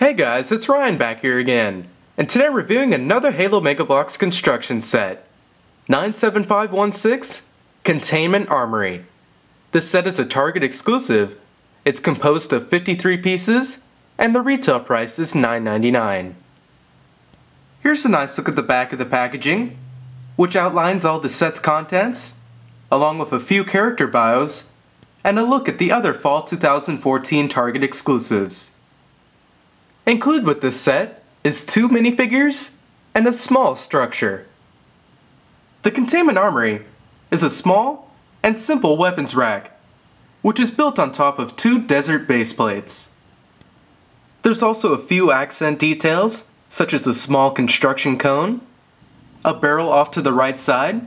Hey guys, it's Ryan back here again, and today reviewing another Halo Mega Bloks construction set. 97516 Containment Armory. This set is a Target exclusive. It's composed of 53 pieces, and the retail price is $9.99. Here's a nice look at the back of the packaging, which outlines all the set's contents, along with a few character bios, and a look at the other Fall 2014 Target exclusives. Included with this set is two minifigures and a small structure. The Containment Armory is a small and simple weapons rack, which is built on top of two desert base plates. There's also a few accent details, such as a small construction cone, a barrel off to the right side,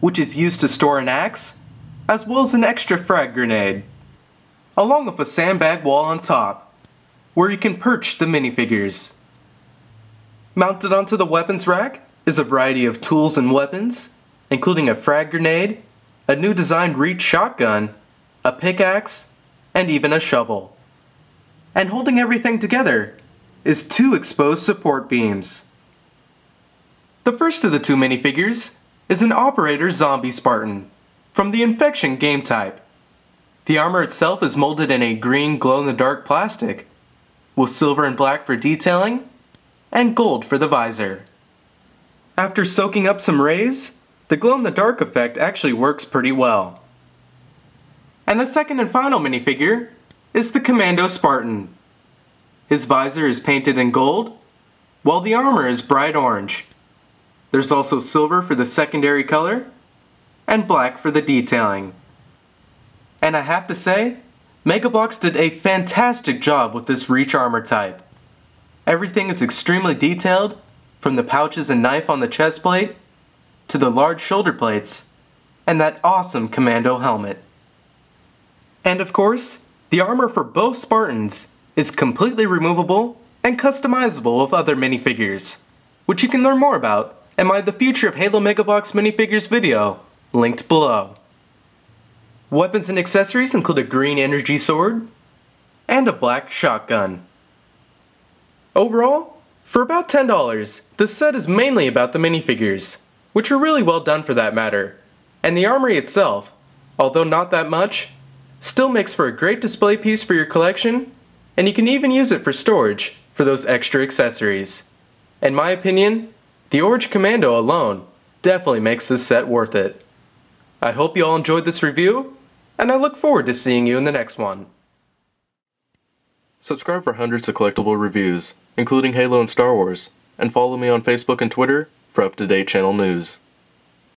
which is used to store an axe, as well as an extra frag grenade, along with a sandbag wall on top where you can perch the minifigures. Mounted onto the weapons rack is a variety of tools and weapons, including a frag grenade, a new designed reach shotgun, a pickaxe, and even a shovel. And holding everything together is two exposed support beams. The first of the two minifigures is an Operator Zombie Spartan from the Infection game type. The armor itself is molded in a green glow-in-the-dark plastic with silver and black for detailing, and gold for the visor. After soaking up some rays, the glow-in-the-dark effect actually works pretty well. And the second and final minifigure is the Commando Spartan. His visor is painted in gold, while the armor is bright orange. There's also silver for the secondary color, and black for the detailing. And I have to say, Mega Bloks did a fantastic job with this Reach armor type. Everything is extremely detailed, from the pouches and knife on the chest plate, to the large shoulder plates, and that awesome Commando helmet. And of course, the armor for both Spartans is completely removable and customizable with other minifigures, which you can learn more about in my The Future of Halo Mega Bloks minifigures video, linked below. Weapons and accessories include a green energy sword and a black shotgun. Overall, for about $10, the set is mainly about the minifigures, which are really well done for that matter, and the armory itself, although not that much, still makes for a great display piece for your collection, and you can even use it for storage for those extra accessories. In my opinion, the Orange Commando alone definitely makes this set worth it. I hope you all enjoyed this review, and I look forward to seeing you in the next one. Subscribe for hundreds of collectible reviews, including Halo and Star Wars, and follow me on Facebook and Twitter for up-to-date channel news.